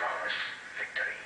tomorrow's victory.